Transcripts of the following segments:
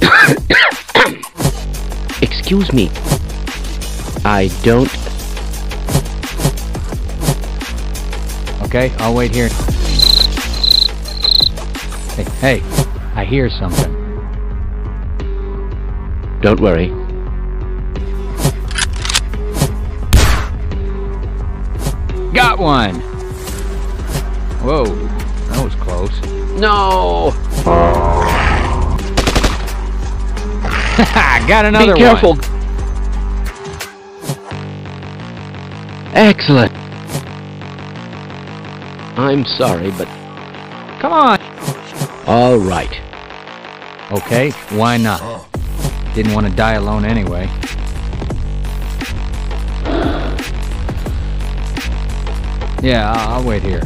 Excuse me. I don't... Okay, I'll wait here. Hey, hey, I hear something. Don't worry. Got one! Whoa, that was close. No! Oh. Got another Be careful. one. Excellent. I'm sorry, but Come on! all right. Okay, why not? Didn't want to die alone anyway. Yeah, I'll, I'll wait here.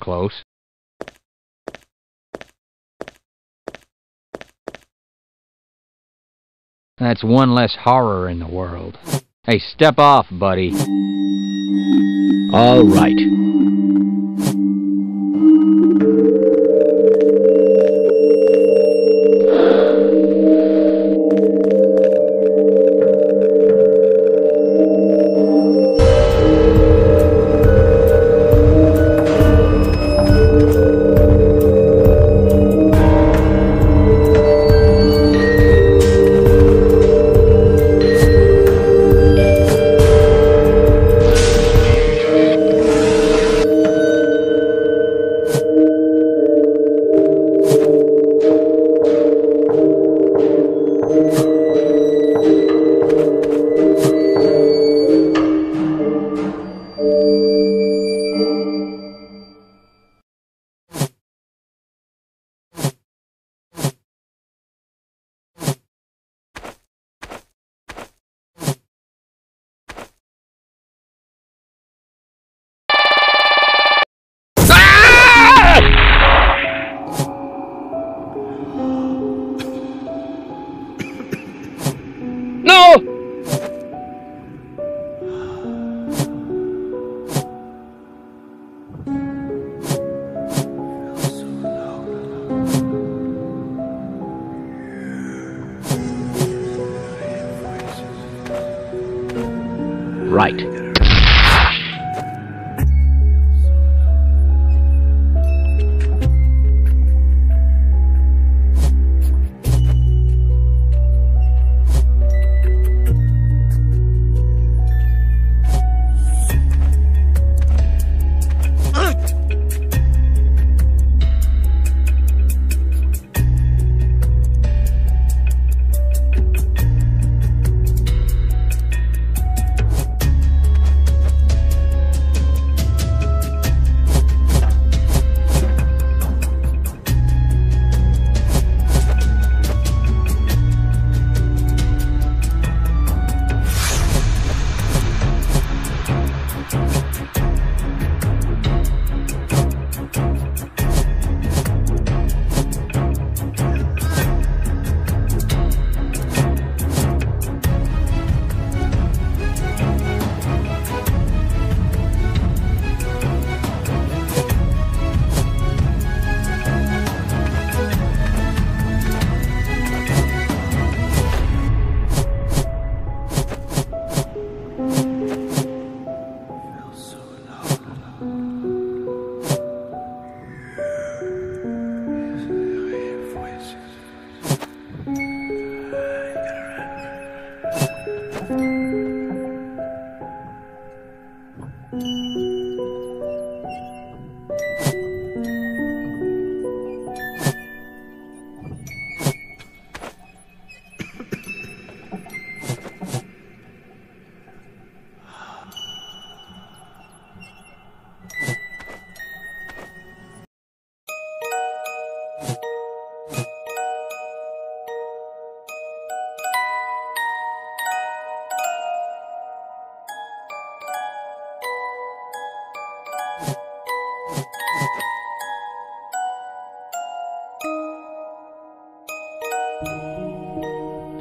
Close. That's one less horror in the world. Hey, step off, buddy. All right.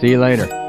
See you later.